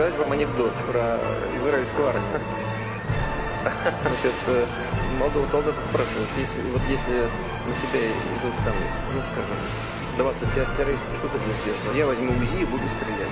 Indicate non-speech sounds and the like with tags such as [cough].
рассказать вам анекдот про израильскую армию. [laughs] Значит, э, молодого солдата спрашивают, если, вот если на тебя идут там, ну скажем, 20 террористов, что ты будешь делать? Я возьму УЗИ и буду стрелять.